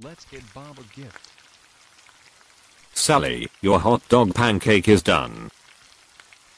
Let's get Bob a gift. Sally, your hot dog pancake is done.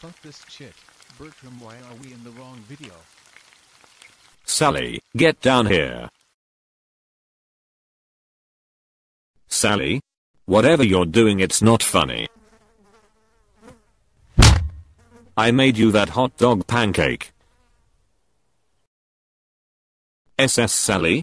Fuck this shit. Bertram, why are we in the wrong video? Sally, get down here. Sally? Whatever you're doing it's not funny. I made you that hot dog pancake. SS Sally?